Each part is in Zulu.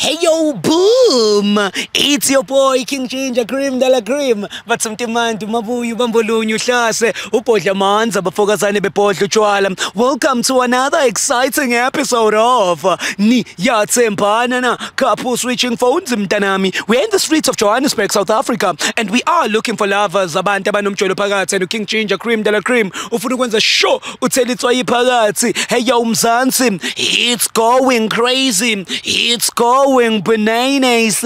Hey yo, boom! It's your boy King Ginger Cream de la Cream. Bathi mtimandi mabuyu bambolunye uhlase ubhodla manza bafokazane bebhodla utshwala. Welcome to another exciting episode of Niyathembana na couple switching phones mntanami. We're in the streets of Johannesburg, South Africa and we are looking for lovers abantu abanomjolo phakathi and King Ginger Cream de la Cream ufuna ukwenza show uthela itswayi phakathi. Hey yo Mzansi, it's going crazy. It's going bananas.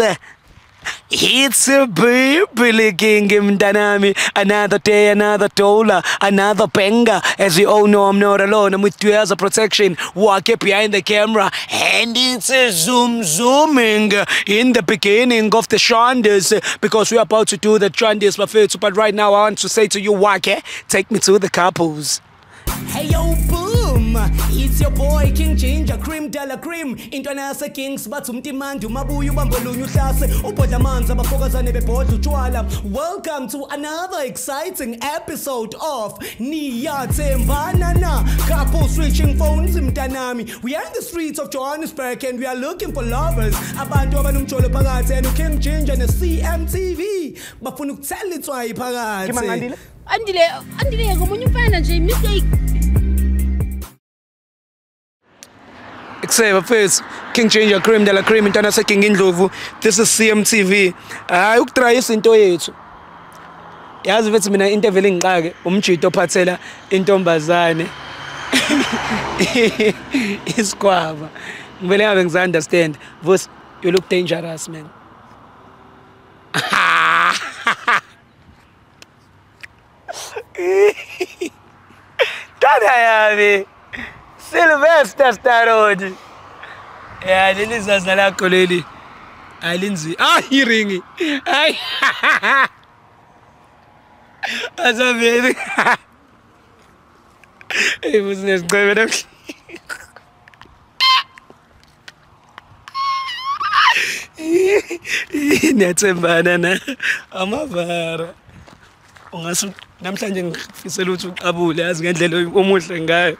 It's a Billy King mntanami. Another day, another dollar, another banger. As you all know, I'm not alone. I'm with two years of protection. Walk behind the camera. And it's a zoom zooming in the beginning of the Shanders. Because we're about to do the Shanders Buffet. But right now, I want to say to you, Wake, take me to the couples. Hey yo, boom! It's your boy King Ginger Cream de la Cream. Intwana yase Kings bathi umtimandi umabuya ubambolunye uhlase ubhodla amanzi abafokazane bebhodla utshwala. Welcome to another exciting episode of Niyathembana na couple switching phones mntanami. We are in the streets of Johannesburg and we are looking for lovers. Abantu abanomjolo phakathi and King Ginger ne CMTV bafuna ukuthela itswayi phakathi. Kimangandile? andile andile ngomunye umfana nje mistake Kuseba first King Ginger Cream de la Cream intwana yase King Indlovu. This is CMTV. Hayi ukutry izinto yethu. Yazi bethi mina into evele ngiqake umjito ophathela intombazane. Isikwaba. Ngivele ngabe ngiza understand. Vos you look dangerous man. Dada yami. Sylvester Stallone. Ya leli zaza lakho leli. Alinzi. Ah iringi. Ay. Azaveli. Hey business gcebe namhla. Niyathembana na amavara. Ungase namhlanje ngifisela ukuthi uqabule yazi ngendlela omuhle ngayo.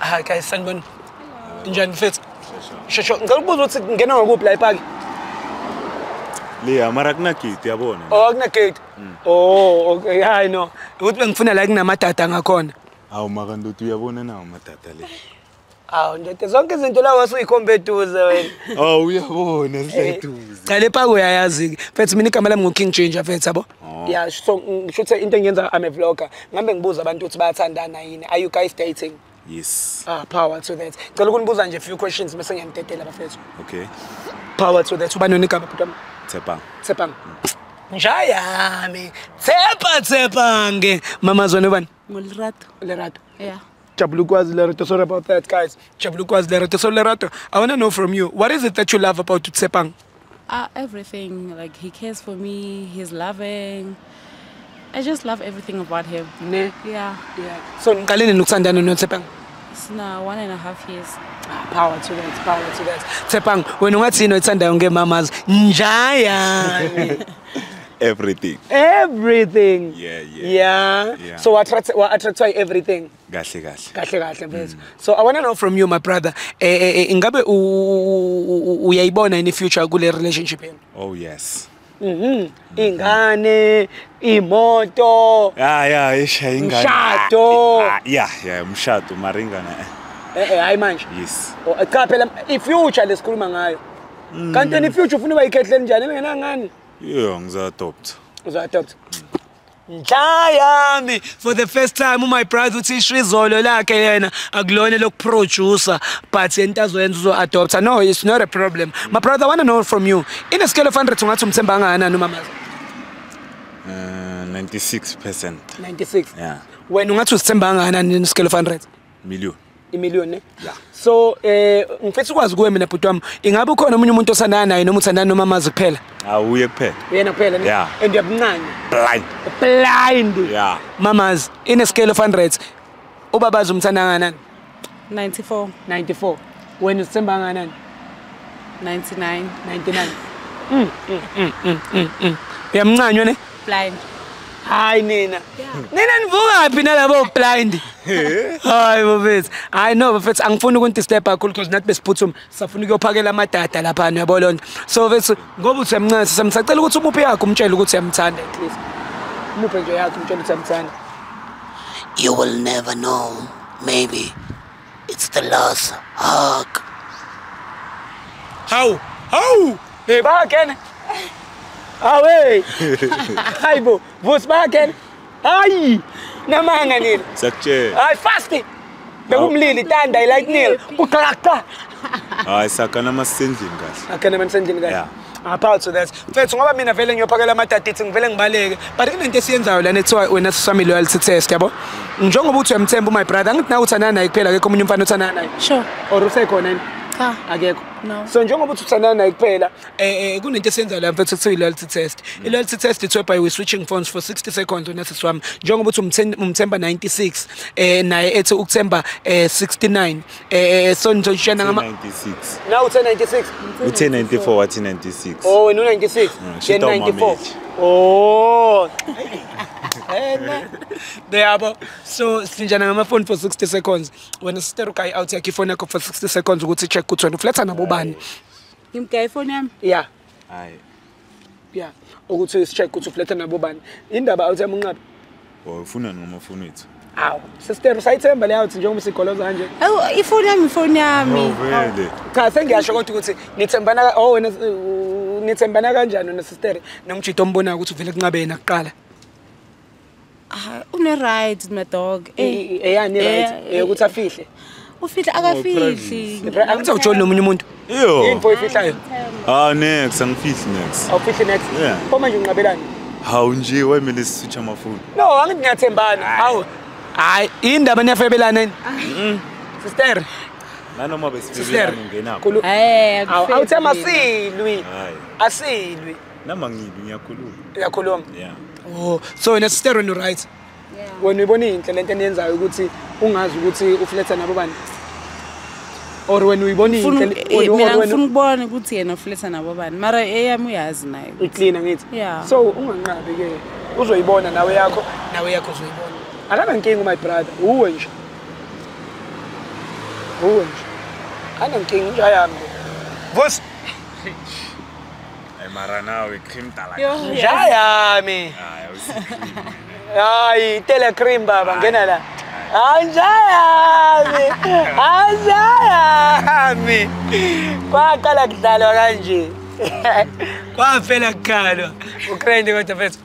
Hi guys, sanibona. Njani mfethu? Shosho, ngicela ukubuza ukuthi ngena ngakuphi la epark? Leya mara kunagate yabona. Oh, kuna gate. Oh, okay, hayi no. Ukuthi bengifuna la kunamadada ngakhona. Awu makandothi uyabona nawo amadada le. Awu ndoda zonke izinto la wasuyikhombe eduze wena. Awu uyabona siseduze. Cha le park uyayazi. Mfethu mina igama lami ngu-King Ginger mfethu yabo. Oh. Yeah, so ngisho ukuthi into engiyenza I'm a vlogger. Ngambe ngibuza abantu ukuthi bayathandana yini. Are you guys dating? Yes. Ah, power to that. Ngicela ukunibuza nje few questions bese ngiyamdedela bafethu. Okay. Power to that. Ubani igama bhuti wami? Tsepang. Tsepang. Njayami. Tsepa tsepange. Mama zwane bani? ngolirato Lerato. yeah Ukwazi Lerato. Sorry about that guys. Jabulu ukwazi Lerato. I want to know from you, what is it that you love about Tsepang? uh, everything like he cares for me he's loving i just love everything about him Ne. yeah Yeah. So ngiqaleni nokuthandana noTsepang? it's now one and a half years Ah, Power to that, power to that. Tsepang, wena ungathini oyithandayo Mamas, Njayami. Everything. Everything. Yeah, yeah. Yeah. Yeah. So what attract what attract by everything? Kahle kahle. kahle kahle mfethu so i want to know from you my brother eh, eh, eh, ingabe u- u- u- uyayibona in the future kule relationship yenu Oh yes. mhm ingane imoto Ah yeah, isha ingane. Mshado. Ah, Yeah, yeah, umshado maringana. eh eh hayi manje Yes. Oh, eh, cha phela i future lesikhuluma ngayo kanti in future ufuna ubayikhehlele njani bengenangani Yo ngiza adopt. uzadopt Njayami for the first time uMy brother uthi ishizolo lakhe yena akulona lokuproducer but yena azoyenza uzo adopt no it's not a problem my brother I want to know from you in a scale of 100 ungathi umthemba kangakanani umama Uh, 96%. 96 Yeah. wena ungathi usithemba kangakanani in a scale of 100 Million. Imillion ne Yeah. so eh ngifisa ukwazi kuwe mina bhuti wami ingabe ukhona omunye umuntu osandana naye noma uthandana nomamazi kuphela? Awuye kuphela. uyena kuphela ne? Yeah. and uyabuncane Blind. blind. Yeah. mamazi in a scale of 100 ubabazi umthanda kangakanani? 94 94 wena usithemba kangakanani? 99 99 Mm, mm, mm, mm, mm, mm. uyamncanywa ne? Blind. Hayi nina. Nina nivukaphi nalabo blind? Hayi bafethu hayi no bafethu angifuni ukundisturb kakhulu because nathi besiphuthuma safuna ukuyophakela amadada laphana yabo loo nto so bafethu ngoba uthi uyamncane sisamsacela ukuthi umuphi yakho umtshele ukuthi uyamthanda at least. Umuphi nje yakho umtshele ukuthi uyamthanda. You will never know. Maybe it's the last hug. hawu hawu! Hey bayakena Haibo, hayi bo vusi bayakena hayi namanga nina Sakutshela. hayi fast. Bekumlili tanda i like nil uqaqqa Hayi sakana masendlini kahle. Akana manje kahle Yeah. apart to that mfethu ngoba mina vele ngiyophakela amadadithi ngivele ngibaleke. But kunento esiyenzayo lana ethiwa wena sisami loyalty test yabo? Njengoba uthi uyamthemba my brother angithi nawe uthandana naye kuphela kekho omunye umfana othandana naye. Sure. or usekhona yini Cha. akekho No. so njengoba uthi uthandana naye kuphela eh eh, kunento esiyenzayo la mfethu kuthiwa i-loyalty test i-loyalty test ithiwa by we switching phones for 60 seconds wena sisi wami njengoba uthi umthen- umthemba 96 eh naye ethi ukuthemba eh 69 eh so nizoshiyana ngama 96. nawe uthe 96 Uthe 94 wathi 96. Oh, wena u-96 Mm, 94 umameli. Oh yabo so sinjana ngamafoni for 60 seconds. Wena sister ugayi out yakhe ifoni yakho for 60 seconds ukuthi check ukuthi wena ufletha nabo bani Ngimgaye ifoni yami. ya. Hayi. ya. Ukuthi usi-check ukuthi ufletha nabo bani indaba out yami unqabi Ufuna ngomafoni wethu. awu. Sister usayithemba le out njengoba sigoloza kanje Awu ifoni yami ifoni yami. Oh vele. cha sengiyasho kodwa ukuthi nithembana oh wena nithembana kanjani wena sister nomjito ombonayo ukuthi uvele kunqabe yena kuqala. Ah, une right my dog. Eh. eyani right? Eh, eyokuthi afihle. Ufihla akafihli. angithi awujoli nomunye umuntu? Yo. info efihlayo. Ah next angifihli next. awufihle next? Pho manje unqabelani? Hawu nje wemele siswitch amafoni. no angithi ngiyathembana hawu. Hayi indaba niyafebelana yini? Sister Nanoma sister besifike ungenapho. Khulu- Eh, Awu, awuthi amasilwi Hayi. asilwi Nama ngibi ngiyakhuluma. uyakhuluma Yeah. oh so wena sister wena right wena uyibona inhle lento eniyenzayo ukuthi ungazi ukuthi ufletha nabo bani or wena uyibona Ngifuna inhle eh, or- or mina wena ngifuna ukubona ukuthi yena ufletha nabo bani. Mara eyami uyazi naye. uclean ngithi Yeah. so unganqabi ke uzoyibona nawe yakho nawe yakho uzoyibona akana nkinga my brother uwe nje uwe nje anenkinga inja yami? Vusa mara nawe cream talanja yami hayi tele cream baba ngena qual anja yami. Anja yami. Kwaqala kudlalwa kanje kwafela kukhalwa ukrende kodwa fethu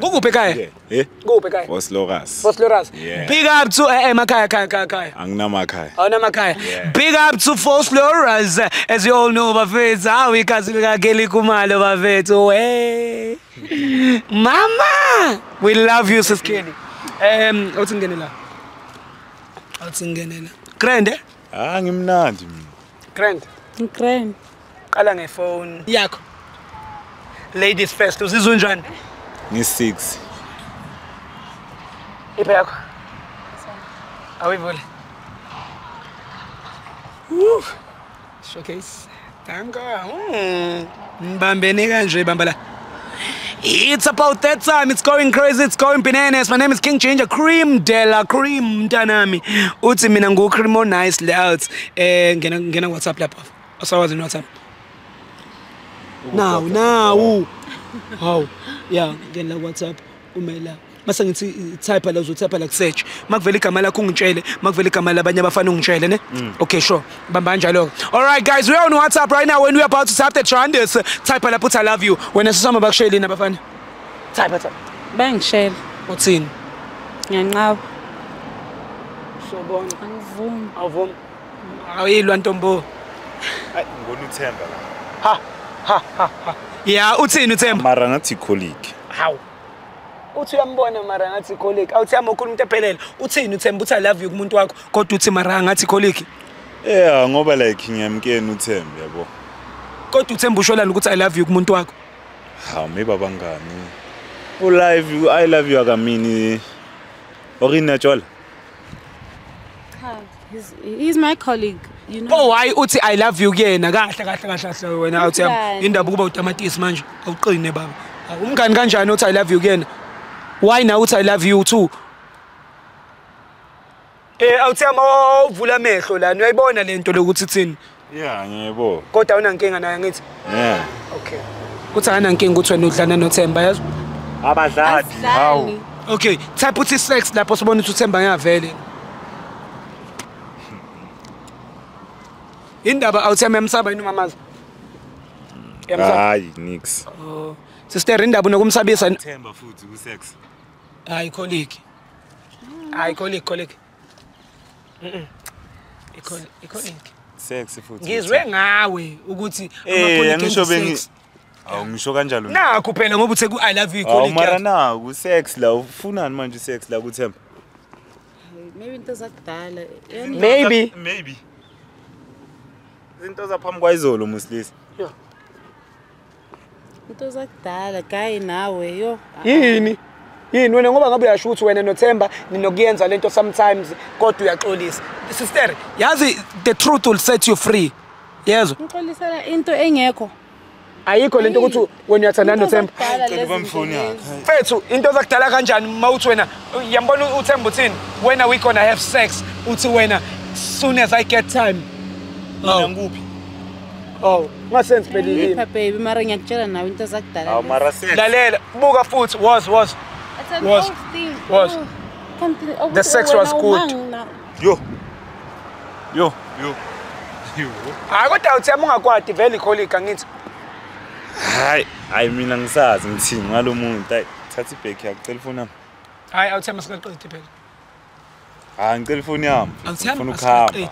Kukuphi ekhaya? Eh? kuphi ekhaya Osloras. Fosloras. Yeah. Big up to eh emakhaya khaya khaya khaya. Anginamakhaya. Awuna emakhaya. Yeah. Big up to Fosloras as you all know bafethu. Hawu igazi lika Kelly Kumalo bafethu. Hey. Mama, we love you sis Kelly. Um uthi ngene la. Uthi ngene la. Grand eh? Ah ngimnandi mina. Grand. Ngikren. Qala ngefone yakho. Ladies first uzizwe njani? Ngi6. Iphe yakho. Awuyivule. Showcase. Danke. Mm. Mbambene kanje bamba la. It's about that time. It's going crazy. It's going bananas. My name is King Ginger Cream Della Cream mntanami. Uthi mina ngu Cream nice layout. Eh ngena ngena WhatsApp lapha. Asawazi WhatsApp. Now, now. Hawu. Yeah, ngena la WhatsApp umela. Mase ngithi type la uzotype la search. Makuvela igama lakho ungitshele, makuvela igama labanye abafana ungitshele ne? Okay, sure. Bamba kanjalo. All right guys, we're on WhatsApp right now when we're about to type the trenders. Type la uthi I love you. Wena sisama bakushayelini abafana. Type type. Bangishela. Uthini? Ngiyanqaba. Sobona. Angivumi. Awuvumi. Awuyilwa ntombo. ngona uThemba la. Ha ha ha ha. Yeah, uthini uThemba? Mara ngathi colleague. Hawu. Uthi uyambona mara ngathi colleague. Awuthi yami ukhuluma into ephelele. Uthini uThemba uthi I love you kumuntu wakho kodwa uthi mara ngathi colleague. Yeah ngoba like ngiyamkena uThemba yabo. Kodwa uThemba usholana ukuthi I love you kumuntu wakho. Ha maybe abangani. U live I love you akamini. Orinatshola. Cha, he's, he's my colleague. Oh hayi uthi I love you kuyena kahle kahle kahle kahle wena awuthi yami Umngani. indaba kuba utamatisi manje awuqine baba. Awu, Umngani kanjani uthi I love you kuyena? why now uthi i love you too Eh awuthema uvula amehlo lana uyayibona lento lokuthi ithini Yeah, ngiyebo. kodwa unankinga naye ngithi Yeah. okay kuthi anankinga ukuthi wena udlana noThemba yazi Abadlali. Asidlali. okay type uthi sex lapho sibona ukuthi uThemba ngiyavele indaba awuthema emsaba yini umamazi yamsaba Hayi, nix. sister indaba unokumsabisa Themba futhi ku sex. hayi colleague hayi colleague colleague Mhm. Icol- icolleague Sex futhi. ngizwe ngawe ukuthi Eh, ama-colleague angisho enza bengi sex. Awu ngisho kanjalo. nakho phela ngoba uthe ku i love you colleague mara na ku sex la ufunani manje sex la ku Themba? Maybe into zakudala. Maybe Maybe. Izinto zaphambi kwayizolo musilisa. Into zakudala guy nawe yo. yini? Yini wena? Ngoba ngabe uyasho ukuthi wena nothemba ninokuyenza lento sometimes kodwa uyaxolisa. Sister yazi the truth will set you free. Yezwa Ngixolisela into engekho. ayikho lento ukuthi wena uyathandana nothemba. fethu into zakudala kanjani uma uthi wena yambona uthemba uthini? When are we gonna have sex? Uthi wena soon as i get time. Mina ngikuphi? oh ngasenzi phela yini Ngipha baby mara ngiyakutshela nawe into zakudala. Awu mara sex. lalela buka futhi was was Was- was. The sex was good. Yo. Yo, yo. Yo. hayi kodwa awuthemba ungakwadi vele icolleague angithi Hayi, hayi mina ngisazi ngithini ngalo muntu. Hayi, thatha ibag yakho, cela ifoni yami. hayi awuthemba singaqedi phela Hayi, ngicela ifoni yami. Ngifuna ukuhamba.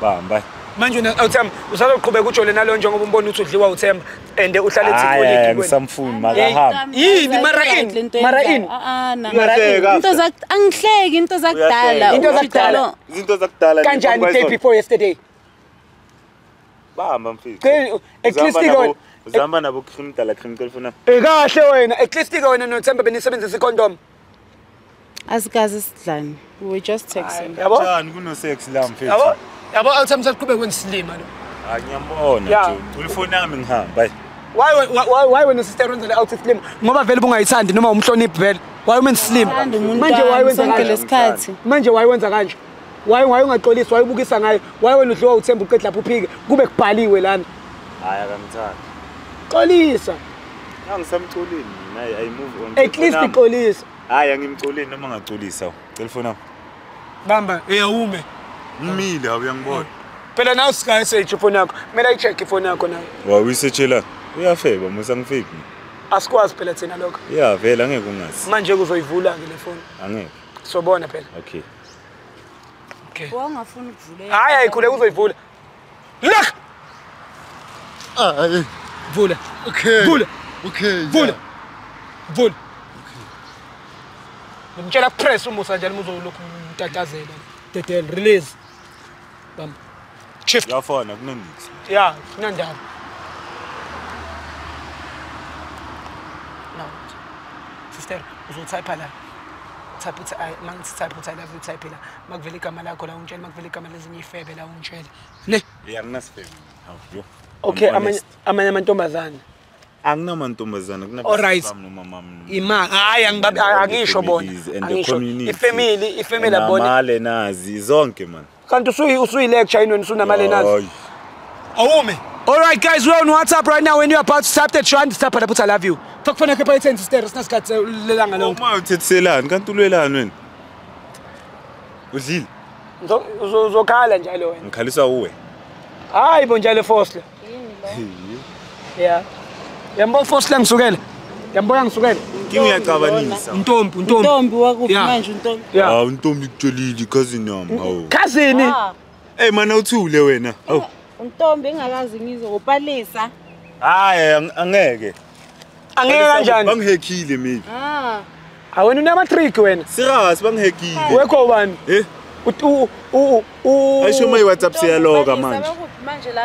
Bamba. manje uthemba usaloqhubeka ujole nalo njengoba umbona ukuthi udliwa uthemba and uhlale ezingisamfuni makahambyini mara ini mara ini ah, into angihleki into zakudala into zakudala. Izinto zakudala kanjani day before yesterday? Bahamba mfika at least uzihamba nabo cream dala cream kalifuna ekahle eh, wena at least wena nothemba benisebenzisa ikondom asikaze sidlani we just texting yabo? Kunno sex la mfethu? Yabo awuthemba saqhubeka kwenisilima lo Hayi ngiyambona Yeah. nje. Cela ifoni yami ngihamba. Hayi. why why- why why wena sister wenza le out slim ngoba vele bungayithandi noma umhloniphi vele why umenza slim manje why wenza kanje lesikhathi. manje why wenza kanje why why ungaxolisi why ubukisa ngayo why wena udliwa uthemba uqedla lapho uphike kube kubhaliwe lana Hayi akamthandi. xolisa Nangisamcoleni mina I move on. at least ixolisa Hayi angimcoleni noma ngacolisa. Cela ifoni yami. bamba eyawume Ngimile awuyangibona. phela nawe sikaye search ifoni yakho kumele ayi-check ifoni yakho nayo Wawisetshela. Uyafeba musa ngifebi. asikwazi phela thina lokho Yeah, vele angeke ungazi. manje kuzoyivula-ke le foni Angeke. sobona phela Okay. okay Wangafuni ukuvula. hayi ayikhule kuzoyivula look Hayi. vula Okay. vula Okay. vula vula ngimtshela press umusa njalo uzolokhu mtatazela ngidedelrelease bam. Shift. Yafana kunendiksi Ja, kunandaba no sister Ja, la type uthi ayi uma ngithi-type uthi ilove utype la uma kuvela igama lakho la ungitshele uma kuvela igama lezinye ifebe la ungitshele ne? Ya nginasifebe okay amanye amantombazane anginamantobazana allright imali hhayi angisho bona angisho ifemili ifemili abonamale nazi zonke mani kanti usuyi-lecture yini wena usunamale nazi awume Alright guys, we're on WhatsApp right now when you're about to type the trend, type it up, I love you. Fuck for nakhe payithenze isitero sinasikhathi uh, lelanga lonke. Uma uthethiselani kanti ulwelani wena? Udlile? Uzokhala njalo wena. Ngikhaliswa uwe. Hayi bo njalo Fosle. Yini lo? Yeah. Yambo fosle ngisukela yambo yangisukela Kimi uyacabanisa. untombi untombi Ntombi wakuphi manje untombi? ya Hawu ntombi kutshelile cousin yami. Hawu. cousin Ah, Hey mana uthule wena. Hawu. untombi engakazi ngizwe ngopalisa. Hayi ang- angeke. angeke kanjani Bangihekile mina. Ah, awena unama trick wena Serious bangihekile. wekho ubani Eh? U- u- u- Ayisho my WhatsApp Untombi manje.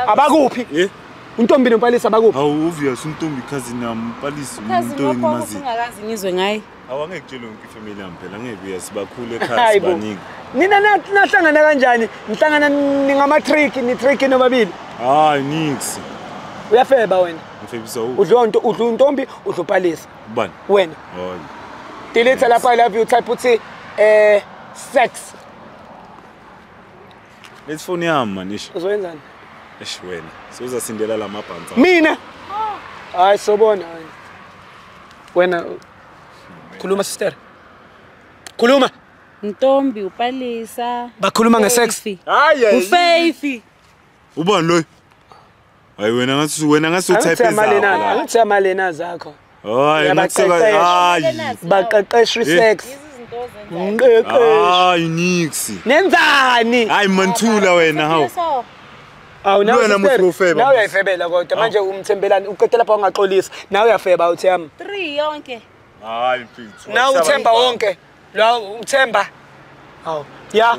abakuphi Eh? Untombi nompalisi abakuphi Hawu obvious untombi cousin yami palisi Kazi umuntu ngokho engimazi. ungakazi ngizwe ngaye. Awangeke kutshela yonke ifamily yami phela ngeke uya sibakhulu Hayi ekhaya bo. sibaningi. nina na- nahlangana kanjani nihlangana ningama-trick ni-trick nobabili Hayi nix. uyafeba wena Ngifebisa u. udliwa unto- udla untombi udla upalisa Ubani? wena Hayi. delete lapha i love you type uthi eh sex lethi foni yami man ish uzoyenzani ish wena sewuzasindela la mabhanza mina? Hayi sobona. Wena wena khuluma sister. Khuluma. Ntombi upalisa. bakhuluma ngesex? Faith. hayi Ufaith. ubani loyo hayi wena ngathi wena ngathi angithi utype amalena zakho angithi amalena zakho. Hayi ngathi Uyabaqeqesha. hayi. baqeqeshwa Eh. isex. Izinto zenza. mqeqeshi hayi nix. Nenzani? Hayi manthula wena hawu. Awu nawe Wena sister, musufeba. nawe uyayifebela kodwa manje umthembelani uqede lapha ungaxolisa nawe uyafeba uthi yami. 3 yonke. hayi mfethu. Nawe uthemba wonke. La uthemba. Hawu ya.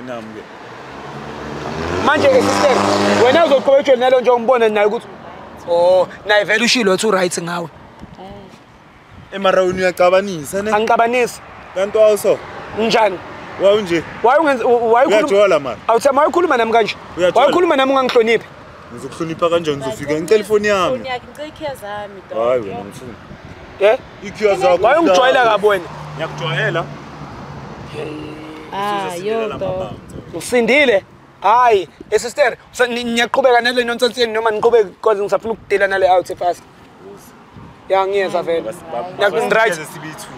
Manje ke sister wena uzoqhubeka nalo nje ungibone naye ukuthi oh naye vele ushilo wathi uright ngawe. Emarawini uyacabanisa ne? Angixabanisi kanti awuso njani? Wawunje? Waye ungenza waye uyajola mani awuthema wayekhuluma nami kanje. Uyajola. wayekhuluma nami ungangihloniphi ngizokuhlonipha kanjani? Ngizofika ngitelefoni yami? Hayi wena mfuni ye? Ikhiya zakho wayengijwayela kabi wena ngiyakujwayela. Ah, yo usindile? Hayi esister ngiyaqhubeka nale nonsenseni noma niqhubeke cause ngisafuna ukudila nale out fast ya ngiyeza vele. Right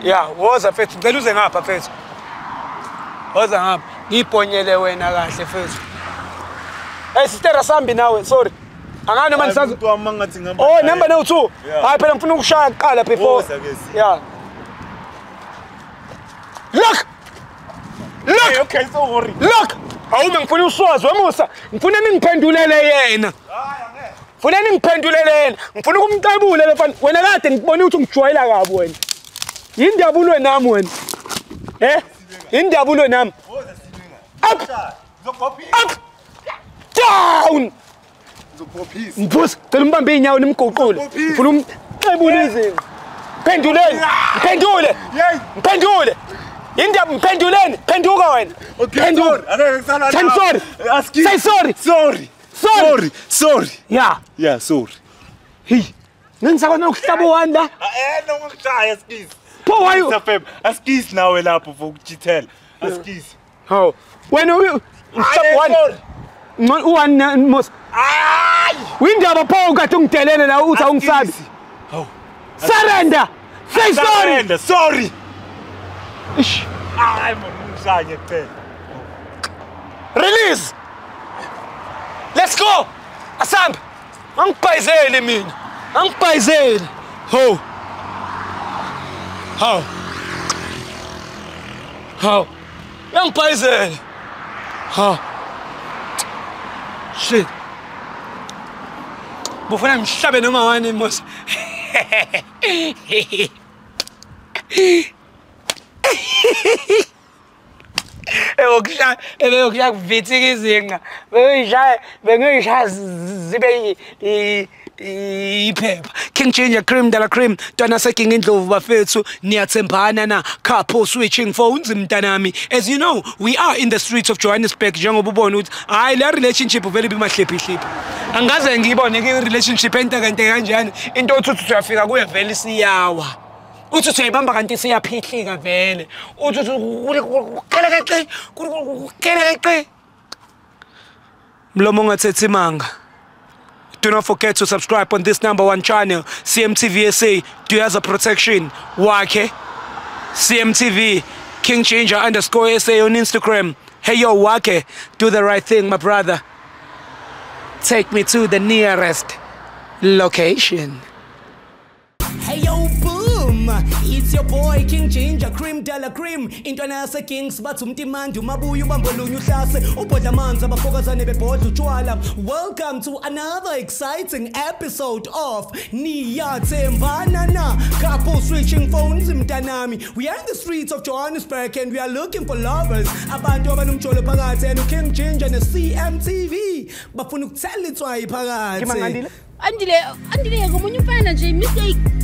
ya woza fethu ngicela uze ngapha fethu woza ngapha. Ngiyibhonyele wena kahle fethu hey sister asambi nawe sorry. Angani noma nisazi umuntu wami mangathi ngihamba oh naye. number no 2 Yeah. hayi phela ngifuna ukushaya kuqala before Woza ke si. yeah. Look! Hey, look okay sorry look! Awume ngifuna uswazi wemusa ngifuna ningiphendulele yena. Ngifuna ningiphendulele yena. Ngifuna ukumcebula le mfana wena kade ngibone ukuthi ungijwayela kabi wena. Yindabulo nami wena? Eh? Yindabulo nami? Up! Up! Down mvusa cela umbambe iy'nyawo nimguqule Bophile. ngifuna umcebule izinto phenduleni mphendule Yey. mphendule yindaba mphenduleni phenduka wena Okay, Phenduka. sorry. Angeke ngisala Say nawe. sorry. Aski- Say sorry. Sorry. Sorry. Sorry. Sorry. ya Yeah, sorry. hey ngengisakona ukuhlaba uwanda Eh, no ngikushaya skis. pho wayo Safem, askis nawe lapho for ukujithela. Askis. hawu wena uyu- mhlaba wannan mos winda ba pa ga tun telele na uta un sabi surrender! Say sorry! sorry! Ish. Ai mo musanye te. Release! Let's go! Asambe angiqayizeli mina. Angiqayizeli ho. Ho. Ho. Yangiqayizeli ho. Shit bufuna ngihlabe noma wani mos eyokushaya ebeyokushaya kuvithika izinqa bengishaya bengishaya zibe i- i- iphepha. King ginger cream dala cream ntwana seking indlovu bafethu niyathembana na? Couple switching phones mntanami. As you know we are in the streets of johannesburg njengoba ubona ukuthi hhayi le relationship vele bimahlephihlephi angaze ngiyibone ke i-relationship entekente kanjani. Into othi uthi uyafika kuye vele siyawa. Uthi uthi uyayibamba kanti siyaphihlika vele. Uthi uthi ukelekece ukelekece mlomo ungathethi imanga do not forget to subscribe on this number one channel cmtv sa duyaza protection? Wakhe cmtv king changer underscore sa on instagram. Hey yo wakhe do the right thing my brother. Take me to the nearest location. Hey yo boom It's your boy King Ginger Cream Dala Cream. Intwana yase Kings bathi umtimandi umabuya ubambolunya uhlase ubhodla amanzi abafokazane bebhodla utshwala Welcome to another exciting episode of Niyathembana na. Couple switching phones mntanami. We are in the streets of Johannesburg and we are looking for lovers. Abantu abanomjolo phakathi and King Ginger ne CMTV bafuna ukuthela itswayi phakathi. Andile andile ngomunye umfana nje mistake